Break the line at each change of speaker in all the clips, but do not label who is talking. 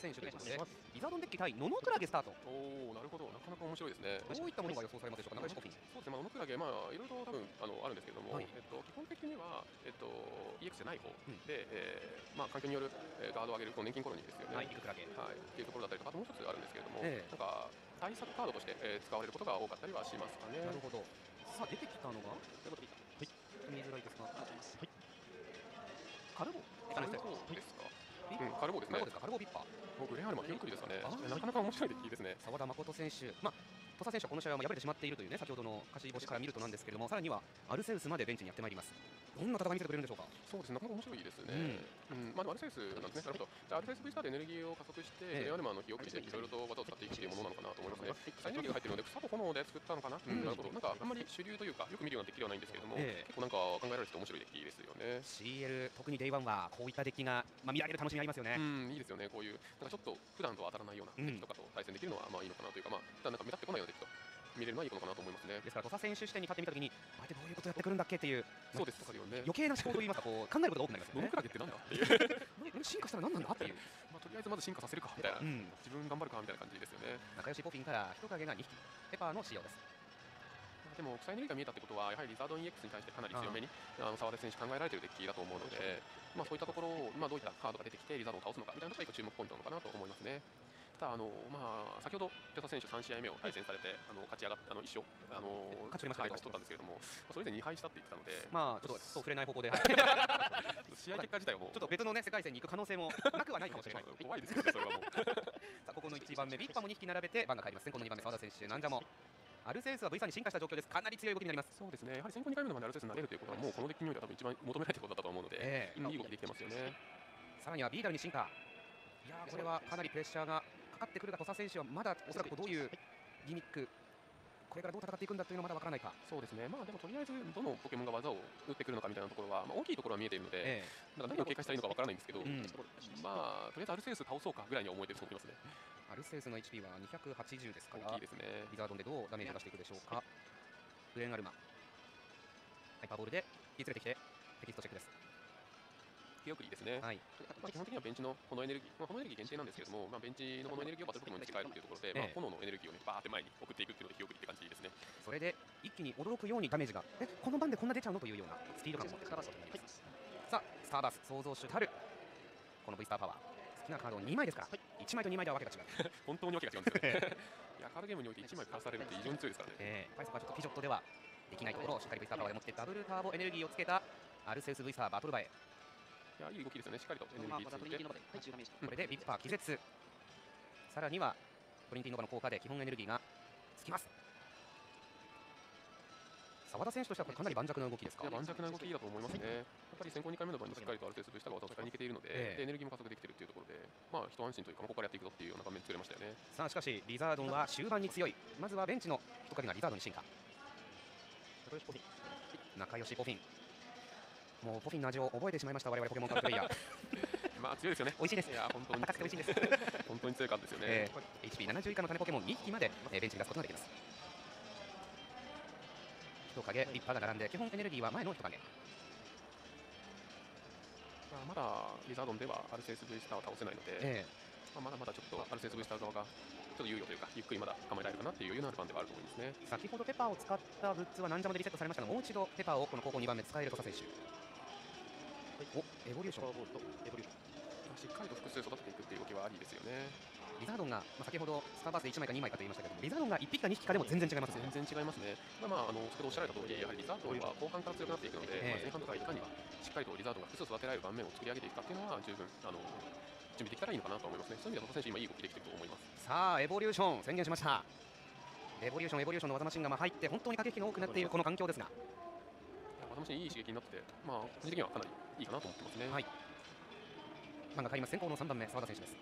選手ということでリザードンデッキ対ノノクラゲスタート。
おおなるほど。なかなか面白いですね。
どういったものが予想されますでしょうか？中西コフィン
そうですね、まあ、ノノクラゲ、まあ、いろいろ多分あのあるんですけども、
はい。
えっと、基本的には、えっと、EX じゃない方
うん。
で、えーまあ、環境による、えーガードを上げるこう年金コロニーですよね。
はいビッグクラゲ
はい、っていうところだったりとか、あともう一つあるんですけれども、
ええ。
なんか対策カードとして、えー使われることが多かったりはしますかね。
なるほど。さあ出てきたのが？はい。見づらいですが。はい。カルボ。
カルボですか、うん、カルボですね
カルボです。かカルボビッパー
もうグレーアルマヒロクリですかね。
あ
なかなか面白いデッキですね。
澤田誠選手、まあ、土佐選手はこの試合はまあ敗れてしまっているというね先ほどの勝ち星から見るとなんですけれどもさらにはアルセウスまでベンチにやってまいりますどんな戦い見せてくれるんでしょうか？
そうですね、なかなか面白いですね。うん、まあ、でもアルセウスなんですね。なるほど。アルセウス V スターでエネルギーを加速して、
ええ
アルマの火を切って、いろいろと技を使っていくというものなのかなと思いますね。サイエネルギーが入ってるので、草と炎で作ったのかな。うん、なるほど。なんか、あんまり主流というか、よく見るようなデッキではないんですけれども、
ええ
結構なんか考えられて面白いデッキですよね。
CL 特に Day1 はこういったデッキが、まあ、見られる楽しみありますよね、
うん、いいですよね。こういう、なんかちょっと普段とは当たらないようなデッキとかと対戦できるのは、まあいいのかなというか、まあ、なんか目立ってこないようなデッキと見れるのはいいことかなと思いますね。
ですから土佐選手視点に立ってみたときに相手どういうことやってくるんだっけっていう
そうですよね。
余計な思考といいますかこう考えることが多くなりますよね
ノノクラゲってなんだっていう。
何進化したら何なんだっていう、
まあ、とりあえずまず進化させるかみたいな。
うん、
自分頑張るかみたいな感じですよね。
仲良しポンから人影が2匹ペパーのです
まあでも、草エネルギーが見えたってことは、やはりリザードン EX に対してかなり強めに、澤田選手考えられているデッキだと思うので、まあ、そういったところを、まあ、どういったカードが出てきて、リザードンを倒すのかみたいなところが注目ポイントなのかなと思いますね。ただあのまあ、先ほど、手田選手3試合目を対戦されて、あの勝ち上がったあの一勝、あの
勝ち取りました
はい勝ち取ったんですけれども、まあそれで2敗したって言ってたので、
まあちょっとそう触れない方向で、はい。
試合結果自体はもう、
ちょっと別のね世界線に行く可能性もなくはないかもしれない。
怖いですよね、それはもう。
さあここの1番目ビッパも2匹並べて番が返りますね。この2番目澤田選手なんじゃも。アルセウスは V3 に進化した状況です。かなり強い動きになります。
そうですね、やはり先行2回目のまでアルセウスになれるということは、もうこのデッキにおいては多分一番求められていることだったと思うので、
ええ。
いい動きできてますよね。
さらにはビーダルに進化。いやーこれはかなりプレッシャーがかかってくるが土佐選手はまだおそらくどういうギミックこれからどう戦っていくんだというのはまだわからないか、
そうですね、まあでもとりあえずどのポケモンが技を打ってくるのかみたいなところは、まあ、大きいところは見えているので、
え
なんか何を警戒したらいいのかわからないんですけど、
うん。
まあとりあえずアルセウス倒そうかぐらいには思えてると思いますね。
えアルセウスの HP は280ですから
大きいですね。
リザードンでどうダメージを出していくでしょうか。グレンアルマ。ハイパーボールで引き連れてきてテキストチェックです
記憶いいですね。
はい。
まあ、基本的にはベンチの炎エネルギー、まあ、炎エネルギー限定なんですけれども、まあ、ベンチの炎エネルギーをバトルポケモンに使えるというところで、まあ
ええ、
炎のエネルギーをね、バーって前に送っていくっていうので、記憶いいって感じですね。
それで一気に驚くようにダメージがえこの番でこんな出ちゃうの？というようなスピード感を持ってくることになりますさあスターバース創造主たるこの V スターパワー。好きなカード2枚ですから、1枚と2枚ではわけが違う、
本当にわけが違うんですよね。いや、カードゲームにおいて1枚かわされるって非常に強いですからね。
えー、対策はちょっとピジョットではできないところをしっかり V スターパワーで持ってダブルターボエネルギーをつけたアルセウス V スターバトルバエ
いや、いい動きですよね。しっかりとエネルギーついて。
これでビッパー気絶。さらにはトリニティノバの効果で基本エネルギーがつきます。澤田選手としてはこれかなり盤石な動きですか？
盤石な動きだと思いますね。やっぱり先行2回目の場にしっかりとある程度した技を使いにいけているので、
ええ。
でエネルギーも加速できているというところで、まあ、一安心というか、まあここからやっていくぞっていうような場面作れましたよね。
さあしかしリザードンは終盤に強い。まずはベンチの人影がリザードンに進化。仲良しポフィンもうポフィンの味を覚えてしまいました我々ポケモンカード プレイヤー。
まあ、強いですよね。
美味しいです。
いや、本当に。
高くて美味しいです、
本当に強いカードですよね。
えー、HP70 以下の種ポケモン2匹まで、えーベンチに出すことができます。人影立派が並んで基本エネルギーは前の人影。
まだリザードンではアルセウス V スターは倒せないので、
え
まあ、まだまだちょっとアルセウス V スター側がちょっと猶予というか、ゆっくりまだ構えられるかなっていう余裕のある番ではあると思いますね。
ー先ほどペパーを使ったグッズは何ジャムでリセットされましたがもう一度ペパーをこの高校2番目使える土佐選手おエボリューション
まあしっかりと複数育てていくっていう動きはありですよね。
リザードンが、まあ、先ほどスターバースで1枚か2枚かと言いましたけどもリザードンが1匹か2匹かでも全然違いますね
全然違いますね。まあ、まあ、あの先ほどおっしゃられた通り、やはりリザードンは後半から強くなっていくので、
ええ
まあ、前半とかいかにはしっかりとリザードンが複数育てられる盤面を作り上げていくかっていうのは十分あの準備できたらいいのかなと思いますね。そういう意味では、戸田選手、今いい動きできてると思います。
さあエボリューション宣言しましたエボリューションエボリューションの技マシンがまあ入って本当に駆け引きが多くなっているこの環境ですが
いや私にいい刺激になってて、まあ、個人的にはかなりいいかなと思ってますね。
はい。番が変わります先行の3番目澤田選手です。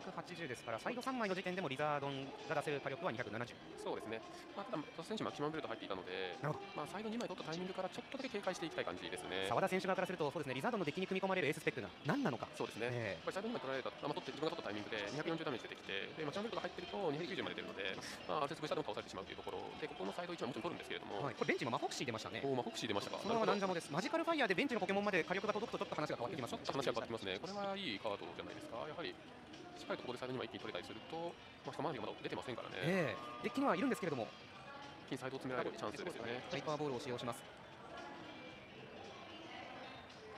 280ですからサイド3枚の時点でもリザードンが出せる火力は270
そうですね、まあ、ただ、選手、マキシマムベルト入っていたので
なるほ、
まあ、サイド2枚取ったタイミングからちょっとだけ警戒していきたい感じですね。
澤田選手側からするとそうですねリザードンのデッキに組み込まれるエーススペックが何なのか、
そうですね、
え
ぱりサイド2枚取られた、まあ、取って自分が取ったタイミングで240ダメージ出てきて、でマキシマムベルトが入ってると290まで出るので、まあ、ある程度ブサイドも倒されてしまうというところ。で、ここのサイド1枚もちろん取るんですけれども、
はい、これベンチもマフォクシー出ましたね。
おーまあ、フォクシー出ました。か。
そのまま
なるほど
ナンジャモです。マジカルファイヤーでベンチのポケモンまで火力が届くとちょっと話が変わってきます
ちょっと話が変わってきますね。これはいいカードじゃないですか。やはりしっかりとここでサイド2枚一気に取れたりすると、まあ、下回りがまだ出てませんからね。
ええ。デッキにはいるんですけれども。
一気にサイドを詰められるチャンスですよね。
ハイパーボールを使用します。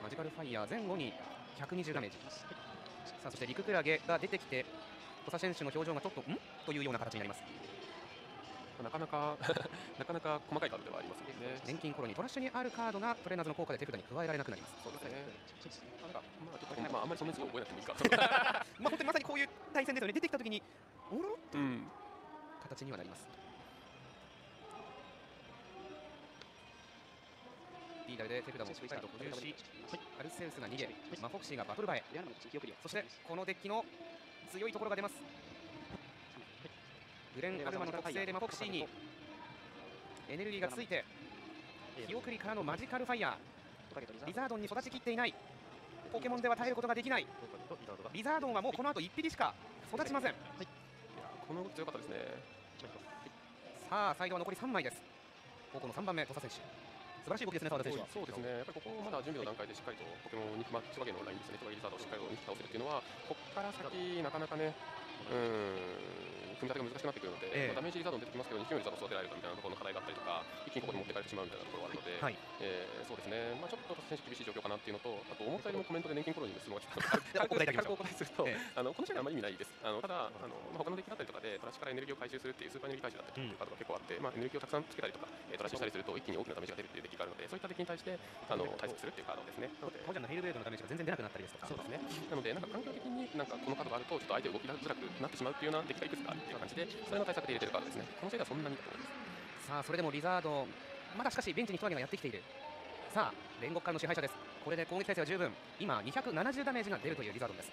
マジカルファイヤー前後に120ダメージ。さあそしてリククラゲが出てきて土佐選手の表情がちょっとん？というような形になります
なかなか なかなか細かいカードではありますよね。
錬金コロニートラッシュにあるカードがトレーナーズの効果で手札に加えられなくなります。
そうですね。なんかまあちょっとまああん。まりそんなにすごい覚えなくてもいいか。
まあ本当にまさにこういう対戦ですよね。出てきた時におろ
うん。
形にはなります。リーダーで手札もしっかりと補充しアルセウスが逃げマフォクシーがバトルバエそしてこのデッキの強いところが出ますグレン・アルマの特性でマフォクシーにエネルギーがついて日送りからのマジカルファイヤー。リザード。ンに育ちきっていない。ポケモンでは耐えることができない。リザードンはもうこの後1匹しか育ちません。
い。やこの動き強かったですね。
さあサイドは残り3枚です。高校の3番目土佐選手。素晴らしい動きですね澤田選手は。
そうですね。やっぱりここまだ準備の段階でしっかりとポケモンを2まあ千葉県のラインですね。千葉リザードをしっかりと2匹倒せるっていうのはここから先なかなかね。うーん組み立てが難しくなってくるので、
ええ。
まあダメージリザードン出てきますけど、2匹のリザードン育てられるかみたいなところの課題があったりとか、一気にここに持ってかれてしまうみたいなところがあるので、
はい。
えーそうですね、まあ、ちょっと選手厳しい状況かなっていうのと、あと思ったよりもコメントで年金コロニーの質問が 来たので、軽くお答えすると、
ええ
あのこの試合はあんまり意味ないです。あのただ、あのまあ、他のデッキだったりとかで、トラッシュからエネルギーを回収するっていうスーパーエネルギー回収だったりとか結構あって、まあ、エネルギーをたくさんつけたりとか、えートラッシュしたりすると一気に大きなダメージが出るっていうデッキがあるので、そういったデッキに対してあの対策するっていうカードですね。なので
ホジャンのヘイルブレードのダメージが全然出なくなったりですとか。
そうですね。なので、なんか環境的になんかこのカードがあると、ちょっと相手が動きづらくなってしまうっていうようなデッキがいくつかある。っていう感じで、それの対策で入れてるカードですね。この試合ではそんなにだと思います。
さあそれでもリザードまだしかしベンチに一人がやってきているさあ煉獄からの支配者ですこれで攻撃体制は十分今270ダメージが出るというリザードンです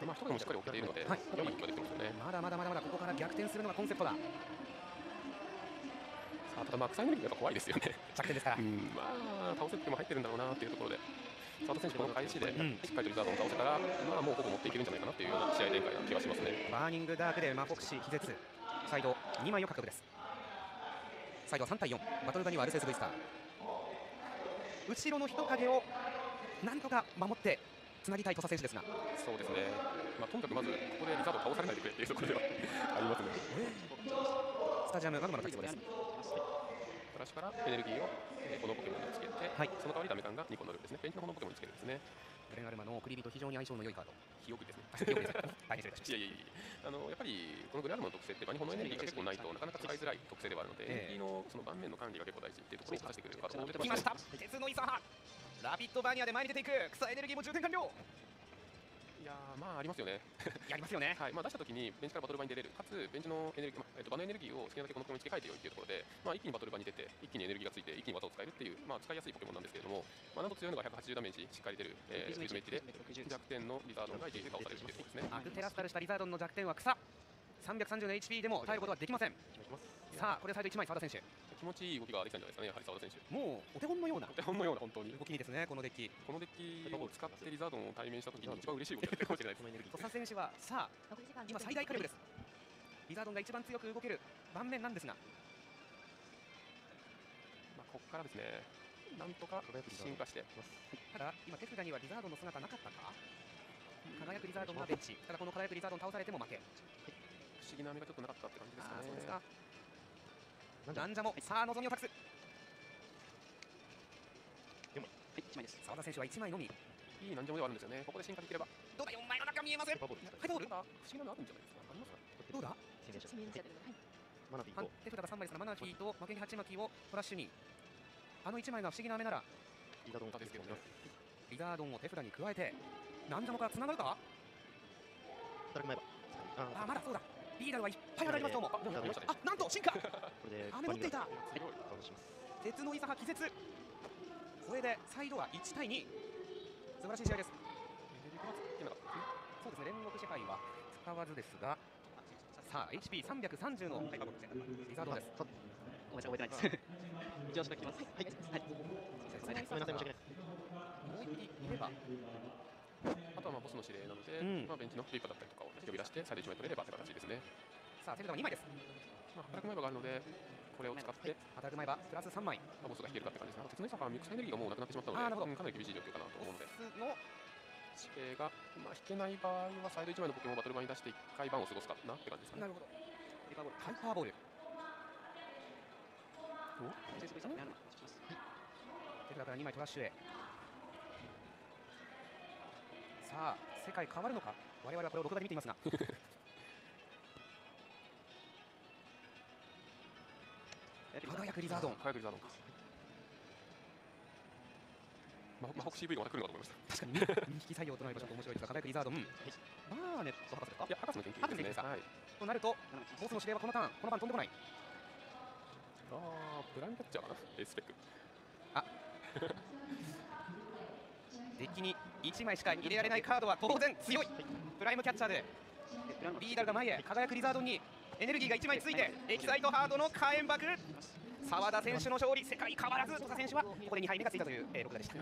でまあ、一人もしっかり置けているので、
はい
いい動きができてますよね。
まだまだまだまだここから逆転するのがコンセプトだ
さあ、ただ、マックスアイネルギーがやっぱ怖いですよね。
弱点ですから。
うん、まあ、倒せっても入ってるんだろうなっていうところで、澤田選手、この開始で
ん。
しっかりとリザードンを倒せたら、まあ、もうほぼ持っていけるんじゃないかなっていうような試合展開な気がしますね。
バーニングダークでマフォクシー気絶サイド2枚を獲得です。サイドは3対4バトル場にはアルセウス V スター。後ろの人影をなんとか守ってつなぎたい土佐選手ですが。
そうですね、まあ、とにかくまず、ここでリザード倒されないでくれっていうところでは ありますね。
スタジアムマグマの活動です
トラッシュからエネルギーを、えーこのポケモンにつけて、
はい。
その代わりダメ感が2個乗るですね。ベンチの方のポケモンにつけるですね。
グレンアルマの送り人非常に相性の良いカード。
非よくですね。
大変失礼いたしまし
いやいやいやあのやっぱりこのグレアルマの特性って、バニホのエネルギーが結構ないとなかなか使いづらい特性ではあるので、
え
ーのその盤面の管理が結構大事っていうところを出してくれるカードも出て
た来
ましね
ました。た鉄のイサハラビットバーニアで前に出ていく。草エネルギーも充填完了。
いやーまあありますよね。
やりますよね。
はい。まあ、出したときにベンチからバトル場に出れる、かつベンチのエネルギー、まあえっと場のエネルギーを好きなだけこのポケモンに付け替えてよいっていうところで、まあ、一気にバトル場に出て、一気にエネルギーがついて、一気に技を使えるっていう、まあ、使いやすいポケモンなんですけれども、まあ、なんと強いのが180ダメージしっかり出る、えー、リズムエッジで弱点のリザードンが一撃で倒されるっていうですね。
アクテラスタルしたリザードンの弱点は草。330の HP でも耐えることはできません。さあこれサイド1枚澤田選
気持ちいい動きができたんじゃないですかね、やはり澤田選手。
手もうお手本のような。
お手本のような本当に。
動きにですねこのデッキ。
このデッキを使ってリザードンを対面したときに一番嬉しい動きができるかもしれないです。
土佐選手はさあ今最大火力です。リザードンが一番強く動ける盤面なんですが。
まあ、ここからですね、なんとか進化して、
ただ今手札にはリザードンの姿なかったか？輝くリザードンがベンチ。ただこの輝くリザードン倒されても負け。
不思議な目がちょっとなかったって感じですかね。
なんじゃもさあ望みを託す。澤田選手は1枚のみ。
いい難所ではあるんですよね。ここで進化できれば。
どうだ？4枚の中見えません
パボール
ハイボール
不思議なのあるんじゃないですか。ありますか？
どうだ？
宣伝者。マナビーと
手札が3枚ですがマナフィーと負けに鉢巻きをトラッシュに。あの1枚が不思議な雨なら。
リーダードン
ですけどね。
リザードンを手札に加えて。なんじゃもかつながるか？
働く前歯。あ
あまだそうだリーダーはいっぱい当たりますどうも。
あ、
なんと進化。
これで
雨持っていた。鉄のイサハ気絶。これでサイドは1対2素晴らしい試合です。そうですね煉獄支配は使わずですが。さあ HP330 のリザードンです。
さ
ごめんなさい覚えてないです。一応しときます。はい。はい
申し訳ないです。
もう一匹いれば
あとはまあボスの指令なので、
うん。
まあ、ベンチのリーパーだったりとかを呼び出して最大1枚取れればって形ですね、
さあセルダは2枚です。
まあ、働く前歯があるのでこれを使って、
働く前はプラス3枚。
まあ、ボスが引けるかって感じですね。あと鉄の餌からミックスエネルギーがもうなくなってしまったので
なるほど。
うんかなり厳しい状況かなと思うので。
の
指令が、まあ、引けない場合はサイド1枚のポケモンをバトル場に出して1回番を過ごすかなって感じですかね。
なるほど。ハイパーボール
接続したのであるのします
手札から2枚トラッシュへさあ世界変わるのか？我々はこれを録画で見ていますが。輝くリザードン。
輝くリザードン。かま、ま、北 CV がまた来るのかと思いました。
確かに 2匹採用となればちょっと面白いですが輝くリザードン。バーネット博士ですか。
いや博士の研究
です
ね。はい。
となるとボスの指令はこのターン。この番飛んでこない。
ああプライムキャッチャーかな？エースペック
デッキに1枚しか入れられないカードは当然強い。プライムキャッチャーでリーダルが前へ輝くリザードンにエネルギーが1枚ついてエキサイトハードの火炎爆。澤田選手の勝利世界変わらず土佐選手はここで2敗目がついたという、えー、録画でした